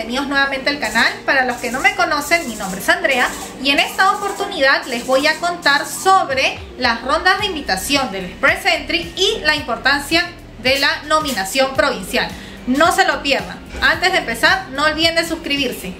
bienvenidos nuevamente al canal. Para los que no me conocen, mi nombre es Andrea y en esta oportunidad les voy a contar sobre las rondas de invitación del Express Entry y la importancia de la nominación provincial. No se lo pierdan. Antes de empezar, no olviden de suscribirse.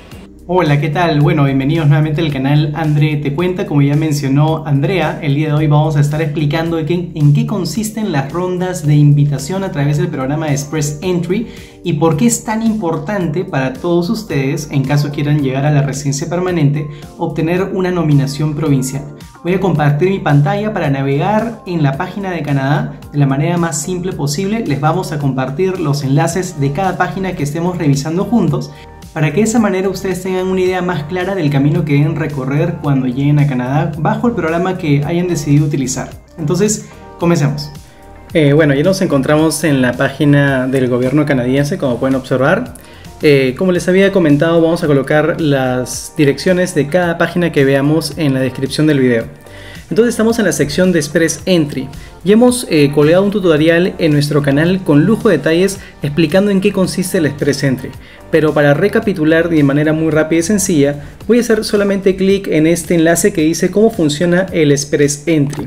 Hola, ¿qué tal? Bueno, bienvenidos nuevamente al canal André Te Cuenta. Como ya mencionó Andrea, el día de hoy vamos a estar explicando en qué consisten las rondas de invitación a través del programa Express Entry y por qué es tan importante para todos ustedes, en caso quieran llegar a la residencia permanente, obtener una nominación provincial. Voy a compartir mi pantalla para navegar en la página de Canadá de la manera más simple posible. Les vamos a compartir los enlaces de cada página que estemos revisando juntos para que de esa manera ustedes tengan una idea más clara del camino que deben recorrer cuando lleguen a Canadá bajo el programa que hayan decidido utilizar. Entonces, comencemos. Eh, bueno, ya nos encontramos en la página del gobierno canadiense, como pueden observar. Eh, como les había comentado, vamos a colocar las direcciones de cada página que veamos en la descripción del video. Entonces estamos en la sección de Express Entry y hemos eh, colgado un tutorial en nuestro canal con lujo de detalles explicando en qué consiste el Express Entry. Pero para recapitular de manera muy rápida y sencilla, voy a hacer solamente clic en este enlace que dice cómo funciona el Express Entry.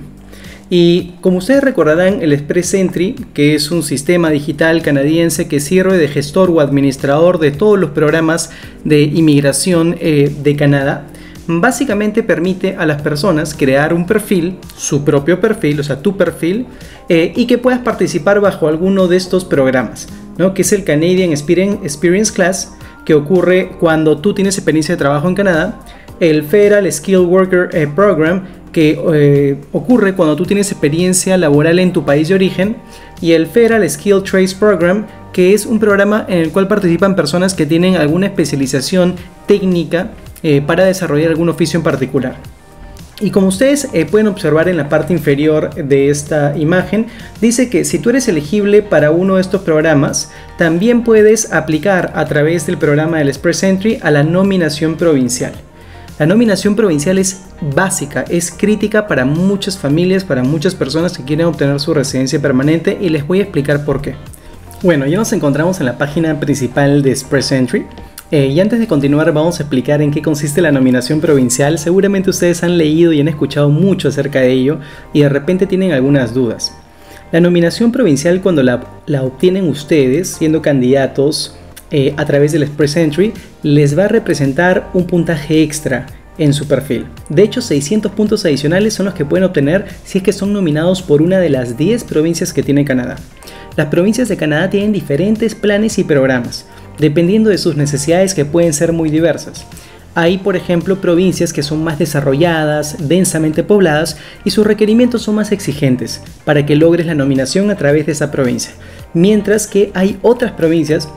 Y como ustedes recordarán, el Express Entry, que es un sistema digital canadiense que sirve de gestor o administrador de todos los programas de inmigración eh, de Canadá, básicamente permite a las personas crear un perfil, su propio perfil, o sea, tu perfil, eh, y que puedas participar bajo alguno de estos programas, ¿no? que es el Canadian Experience Class, que ocurre cuando tú tienes experiencia de trabajo en Canadá, el Federal Skill Worker eh, Program, que eh, ocurre cuando tú tienes experiencia laboral en tu país de origen, y el Federal Skill Trace Program, que es un programa en el cual participan personas que tienen alguna especialización técnica eh, para desarrollar algún oficio en particular. Y como ustedes eh, pueden observar en la parte inferior de esta imagen, dice que si tú eres elegible para uno de estos programas, también puedes aplicar a través del programa del Express Entry a la nominación provincial. La nominación provincial es básica, es crítica para muchas familias, para muchas personas que quieren obtener su residencia permanente y les voy a explicar por qué. Bueno, ya nos encontramos en la página principal de Express Entry. Eh, y antes de continuar vamos a explicar en qué consiste la nominación provincial. Seguramente ustedes han leído y han escuchado mucho acerca de ello y de repente tienen algunas dudas. La nominación provincial cuando la, obtienen ustedes siendo candidatos eh, a través del Express Entry les va a representar un puntaje extra en su perfil. De hecho, 600 puntos adicionales son los que pueden obtener si es que son nominados por una de las 10 provincias que tiene Canadá. Las provincias de Canadá tienen diferentes planes y programas dependiendo de sus necesidades que pueden ser muy diversas. Hay, por ejemplo, provincias que son más desarrolladas, densamente pobladas y sus requerimientos son más exigentes para que logres la nominación a través de esa provincia. Mientras que hay otras provincias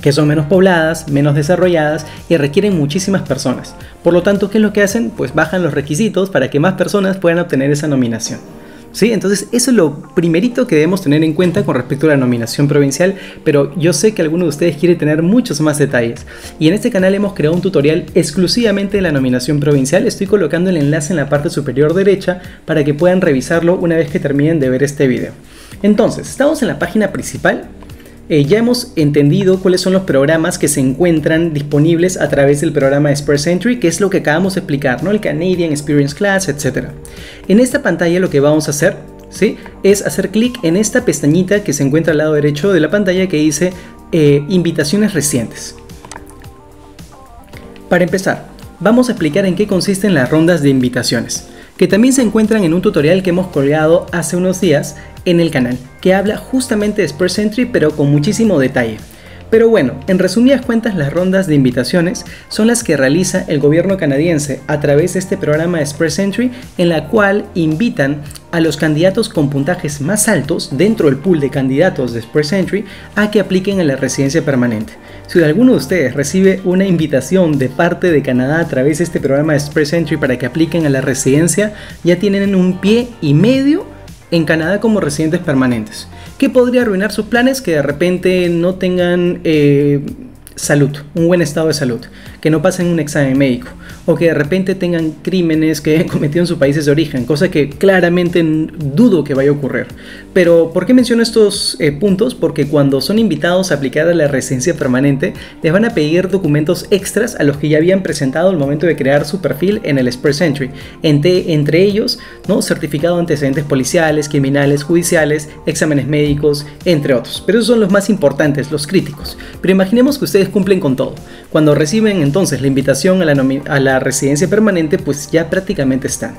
que son menos pobladas, menos desarrolladas y requieren muchísimas personas. Por lo tanto, ¿qué es lo que hacen? Pues bajan los requisitos para que más personas puedan obtener esa nominación. ¿Sí? Entonces eso es lo primerito que debemos tener en cuenta con respecto a la nominación provincial, pero yo sé que alguno de ustedes quiere tener muchos más detalles. Y en este canal hemos creado un tutorial exclusivamente de la nominación provincial, estoy colocando el enlace en la parte superior derecha para que puedan revisarlo una vez que terminen de ver este video. Entonces, estamos en la página principal, eh, ya hemos entendido cuáles son los programas que se encuentran disponibles a través del programa Express Entry, que es lo que acabamos de explicar, ¿no? El Canadian Experience Class, etc. En esta pantalla lo que vamos a hacer ¿sí? es hacer clic en esta pestañita que se encuentra al lado derecho de la pantalla que dice eh, invitaciones recientes. Para empezar, vamos a explicar en qué consisten las rondas de invitaciones que también se encuentran en un tutorial que hemos colgado hace unos días en el canal, que habla justamente de Express Entry pero con muchísimo detalle. Pero bueno, en resumidas cuentas las rondas de invitaciones son las que realiza el gobierno canadiense a través de este programa Express Entry en la cual invitan a los candidatos con puntajes más altos dentro del pool de candidatos de Express Entry a que apliquen a la residencia permanente. Si alguno de ustedes recibe una invitación de parte de Canadá a través de este programa Express Entry para que apliquen a la residencia, ya tienen un pie y medio en Canadá como residentes permanentes. ¿Qué podría arruinar sus planes? Que de repente no tengan... Eh, salud, un buen estado de salud, que no pasen un examen médico o que de repente tengan crímenes que hayan cometido en sus países de origen, cosa que claramente dudo que vaya a ocurrir. Pero ¿por qué menciono estos eh, puntos? Porque cuando son invitados a aplicar a la residencia permanente, les van a pedir documentos extras a los que ya habían presentado al momento de crear su perfil en el Express Entry, entre, entre ellos ¿no? certificado de antecedentes policiales, criminales, judiciales, exámenes médicos, entre otros. Pero esos son los más importantes, los críticos. Pero imaginemos que ustedes cumplen con todo. Cuando reciben entonces la invitación a la, residencia permanente, pues ya prácticamente están.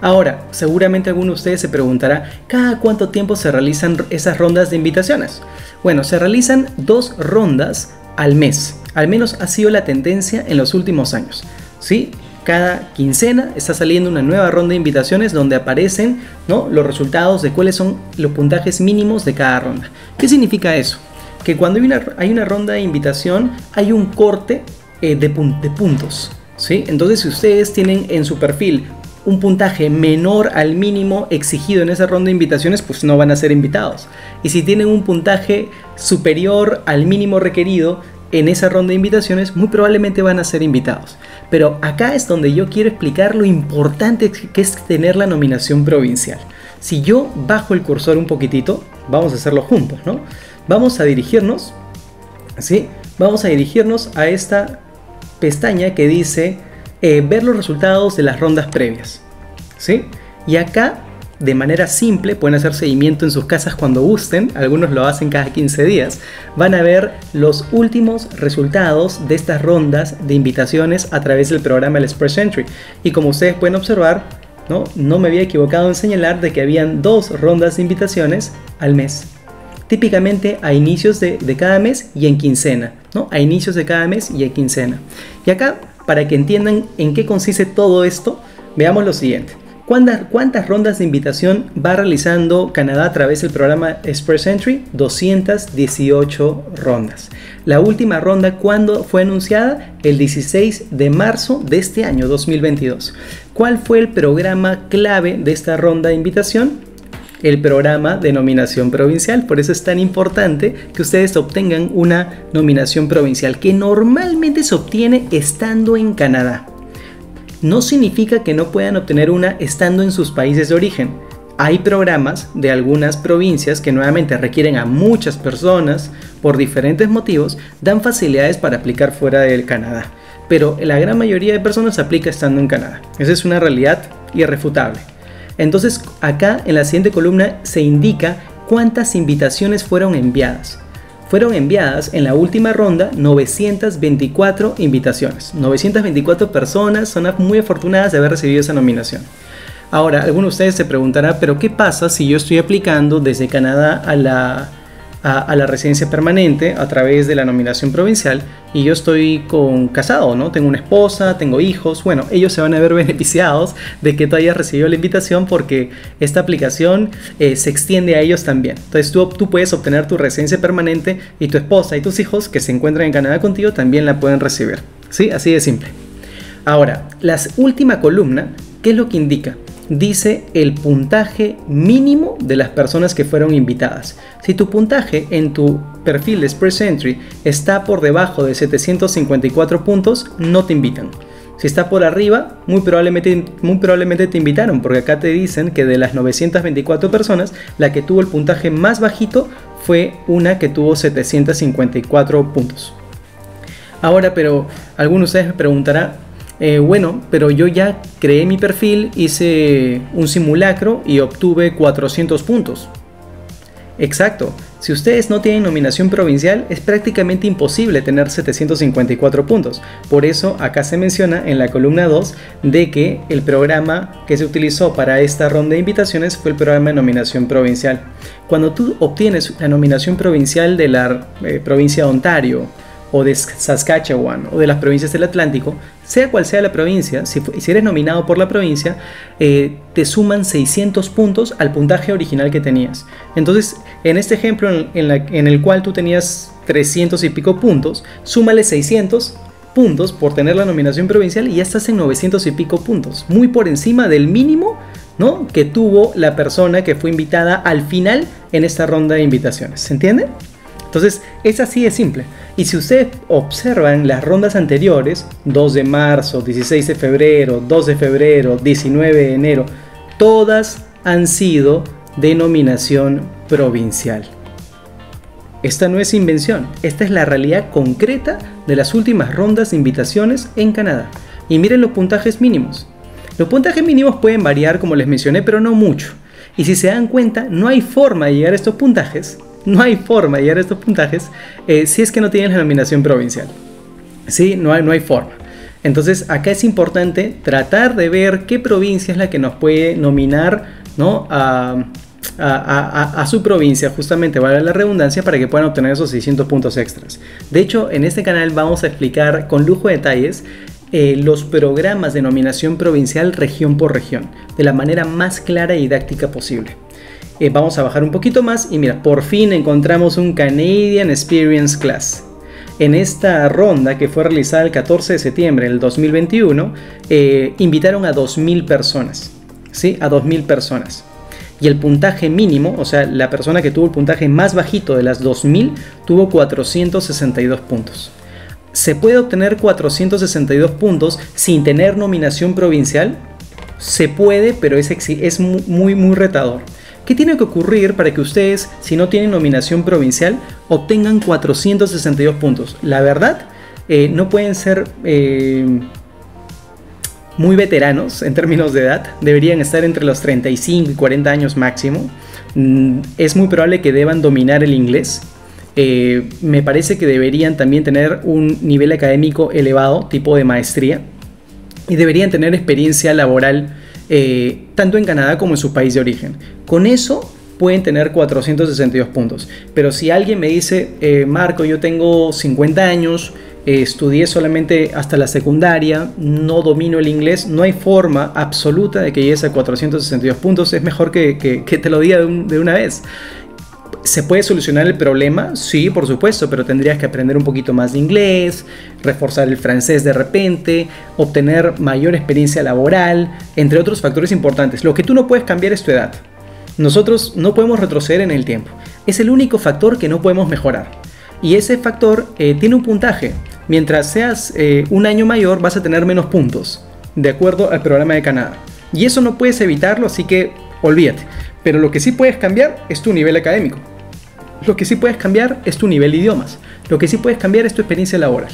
Ahora, seguramente alguno de ustedes se preguntará, ¿cada cuánto tiempo se realizan esas rondas de invitaciones? Bueno, se realizan dos rondas al mes. Al menos ha sido la tendencia en los últimos años. ¿Sí? Cada quincena está saliendo una nueva ronda de invitaciones donde aparecen ¿no? los resultados de cuáles son los puntajes mínimos de cada ronda. ¿Qué significa eso? Que cuando hay una, ronda de invitación hay un corte eh, de, de puntos. ¿sí? Entonces si ustedes tienen en su perfil un puntaje menor al mínimo exigido en esa ronda de invitaciones, pues no van a ser invitados. Y si tienen un puntaje superior al mínimo requerido en esa ronda de invitaciones, muy probablemente van a ser invitados. Pero acá es donde yo quiero explicar lo importante que es tener la nominación provincial. Si yo bajo el cursor un poquitito, vamos a hacerlo juntos, ¿no? Vamos a dirigirnos, ¿sí? Vamos a dirigirnos a esta pestaña que dice eh, ver los resultados de las rondas previas, ¿sí? Y acá de manera simple, pueden hacer seguimiento en sus casas cuando gusten, algunos lo hacen cada 15 días, van a ver los últimos resultados de estas rondas de invitaciones a través del programa El Express Entry. Y como ustedes pueden observar, no, no me había equivocado en señalar de que habían dos rondas de invitaciones al mes. Típicamente a inicios de, de cada mes y en quincena, ¿no? A inicios de cada mes y en quincena. Y acá, para que entiendan en qué consiste todo esto, veamos lo siguiente. ¿Cuántas, rondas de invitación va realizando Canadá a través del programa Express Entry? 218 rondas. La última ronda, ¿cuándo fue anunciada? El 16 de marzo de este año 2022. ¿Cuál fue el programa clave de esta ronda de invitación? El programa de nominación provincial. Por eso es tan importante que ustedes obtengan una nominación provincial que normalmente se obtiene estando en Canadá no significa que no puedan obtener una estando en sus países de origen. Hay programas de algunas provincias que nuevamente requieren a muchas personas por diferentes motivos, dan facilidades para aplicar fuera del Canadá. Pero la gran mayoría de personas aplica estando en Canadá. Esa es una realidad irrefutable. Entonces acá en la siguiente columna se indica cuántas invitaciones fueron enviadas fueron enviadas en la última ronda 924 invitaciones. 924 personas son muy afortunadas de haber recibido esa nominación. Ahora, alguno de ustedes se preguntará, pero ¿qué pasa si yo estoy aplicando desde Canadá a la a, la residencia permanente a través de la nominación provincial y yo estoy con casado, ¿no? Tengo una esposa, tengo hijos, bueno, ellos se van a ver beneficiados de que tú hayas recibido la invitación porque esta aplicación eh, se extiende a ellos también. Entonces tú, tú puedes obtener tu residencia permanente y tu esposa y tus hijos que se encuentran en Canadá contigo también la pueden recibir. ¿Sí? Así de simple. Ahora, la última columna, ¿qué es lo que indica? Dice el puntaje mínimo de las personas que fueron invitadas. Si tu puntaje en tu perfil de Express Entry está por debajo de 754 puntos, no te invitan. Si está por arriba, muy probablemente, muy probablemente te invitaron, porque acá te dicen que de las 924 personas, la que tuvo el puntaje más bajito fue una que tuvo 754 puntos. Ahora, pero algunos de ustedes me preguntará, eh, bueno, pero yo ya creé mi perfil, hice un simulacro y obtuve 400 puntos. Exacto, si ustedes no tienen nominación provincial es prácticamente imposible tener 754 puntos. Por eso acá se menciona en la columna 2 de que el programa que se utilizó para esta ronda de invitaciones fue el programa de nominación provincial. Cuando tú obtienes la nominación provincial de la eh, provincia de Ontario, o de Saskatchewan o de las provincias del Atlántico, sea cual sea la provincia, si, eres nominado por la provincia, eh, te suman 600 puntos al puntaje original que tenías. Entonces, en este ejemplo en, el cual tú tenías 300 y pico puntos, súmale 600 puntos por tener la nominación provincial y ya estás en 900 y pico puntos, muy por encima del mínimo ¿no? que tuvo la persona que fue invitada al final en esta ronda de invitaciones. ¿Se entiende? Entonces, es así de simple. Y si ustedes observan las rondas anteriores, 2 de marzo, 16 de febrero, 2 de febrero, 19 de enero, todas han sido denominación provincial. Esta no es invención, esta es la realidad concreta de las últimas rondas de invitaciones en Canadá. Y miren los puntajes mínimos. Los puntajes mínimos pueden variar como les mencioné, pero no mucho. Y si se dan cuenta, no hay forma de llegar a estos puntajes, no hay forma de llegar a estos puntajes eh, si es que no tienen la nominación provincial. Sí, no hay, no hay forma. Entonces acá es importante tratar de ver qué provincia es la que nos puede nominar ¿no? a, su provincia, justamente vale la redundancia, para que puedan obtener esos 600 puntos extras. De hecho, en este canal vamos a explicar con lujo de detalles eh, los programas de nominación provincial región por región, de la manera más clara y didáctica posible. Eh, vamos a bajar un poquito más y mira, por fin encontramos un Canadian Experience Class. En esta ronda que fue realizada el 14 de septiembre del 2021, eh, invitaron a 2.000 personas. ¿Sí? A 2.000 personas. Y el puntaje mínimo, o sea, la persona que tuvo el puntaje más bajito de las 2.000, tuvo 462 puntos. ¿Se puede obtener 462 puntos sin tener nominación provincial? Se puede, pero es, es muy, muy retador. ¿Qué tiene que ocurrir para que ustedes, si no tienen nominación provincial, obtengan 462 puntos? La verdad, eh, no pueden ser eh, muy veteranos en términos de edad, deberían estar entre los 35 y 40 años máximo. Mm, es muy probable que deban dominar el inglés, eh, me parece que deberían también tener un nivel académico elevado, tipo de maestría, y deberían tener experiencia laboral eh, tanto en Canadá como en su país de origen. Con eso pueden tener 462 puntos. Pero si alguien me dice, eh, Marco, yo tengo 50 años, estudié solamente hasta la secundaria, no domino el inglés, no hay forma absoluta de que llegues a 462 puntos, es mejor que, te lo diga de una vez. ¿Se puede solucionar el problema? Sí, por supuesto, pero tendrías que aprender un poquito más de inglés, reforzar el francés de repente, obtener mayor experiencia laboral, entre otros factores importantes. Lo que tú no puedes cambiar es tu edad. Nosotros no podemos retroceder en el tiempo. Es el único factor que no podemos mejorar. Y ese factor eh, tiene un puntaje. Mientras seas eh, un año mayor vas a tener menos puntos, de acuerdo al programa de Canadá. Y eso no puedes evitarlo, así que olvídate. Pero lo que sí puedes cambiar es tu nivel académico. Lo que sí puedes cambiar es tu nivel de idiomas. Lo que sí puedes cambiar es tu experiencia laboral.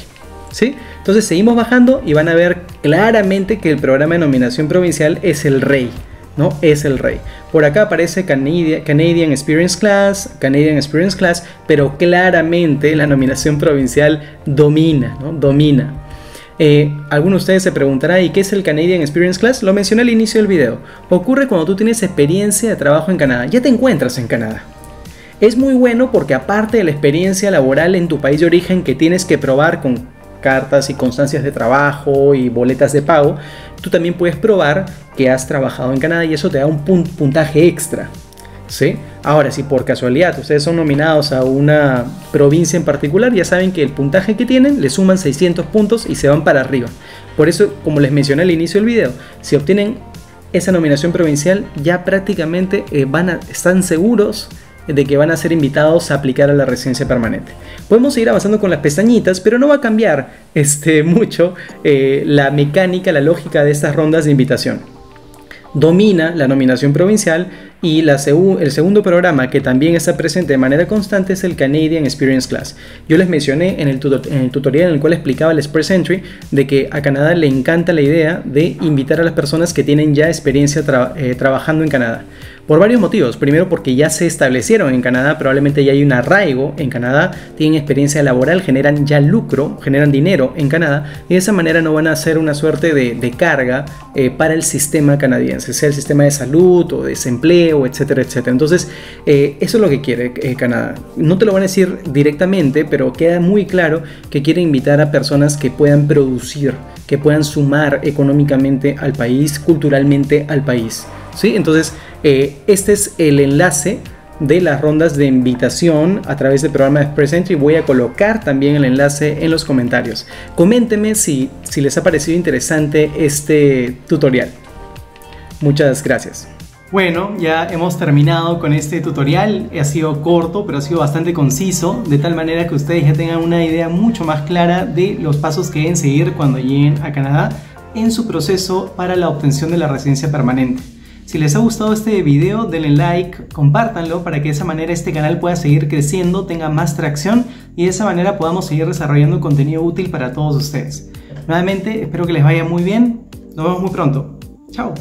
¿Sí? Entonces seguimos bajando y van a ver claramente que el programa de nominación provincial es el rey. ¿no? Es el rey. Por acá aparece Canadian, Experience Class, Canadian Experience Class, pero claramente la nominación provincial domina, ¿no? Domina. Eh, alguno de ustedes se preguntará, ¿y qué es el Canadian Experience Class? Lo mencioné al inicio del video. Ocurre cuando tú tienes experiencia de trabajo en Canadá. Ya te encuentras en Canadá. Es muy bueno porque aparte de la experiencia laboral en tu país de origen que tienes que probar con cartas y constancias de trabajo y boletas de pago, tú también puedes probar que has trabajado en Canadá y eso te da un puntaje extra. ¿sí? Ahora, si por casualidad ustedes son nominados a una provincia en particular, ya saben que el puntaje que tienen le suman 600 puntos y se van para arriba. Por eso, como les mencioné al inicio del video, si obtienen esa nominación provincial, ya prácticamente eh, van a, están seguros de que van a ser invitados a aplicar a la residencia permanente. Podemos seguir avanzando con las pestañitas, pero no va a cambiar este, mucho eh, la mecánica, la lógica de estas rondas de invitación. Domina la nominación provincial y la el segundo programa que también está presente de manera constante es el Canadian Experience Class. Yo les mencioné en el, tutorial en el cual explicaba el Express Entry de que a Canadá le encanta la idea de invitar a las personas que tienen ya experiencia eh, trabajando en Canadá. Por varios motivos. Primero porque ya se establecieron en Canadá, probablemente ya hay un arraigo en Canadá, tienen experiencia laboral, generan ya lucro, generan dinero en Canadá y de esa manera no van a ser una suerte de, carga eh, para el sistema canadiense, sea el sistema de salud o desempleo etcétera, etcétera. Entonces, eh, eso es lo que quiere eh, Canadá. No te lo van a decir directamente, pero queda muy claro que quiere invitar a personas que puedan producir, que puedan sumar económicamente al país, culturalmente al país. ¿sí? Entonces, eh, este es el enlace de las rondas de invitación a través del programa Express Entry. Voy a colocar también el enlace en los comentarios. Coméntenme si, si les ha parecido interesante este tutorial. Muchas gracias. Bueno, ya hemos terminado con este tutorial. Ha sido corto, pero ha sido bastante conciso, de tal manera que ustedes ya tengan una idea mucho más clara de los pasos que deben seguir cuando lleguen a Canadá en su proceso para la obtención de la residencia permanente. Si les ha gustado este video, denle like, compártanlo para que de esa manera este canal pueda seguir creciendo, tenga más tracción y de esa manera podamos seguir desarrollando contenido útil para todos ustedes. Nuevamente, espero que les vaya muy bien. Nos vemos muy pronto. Chao.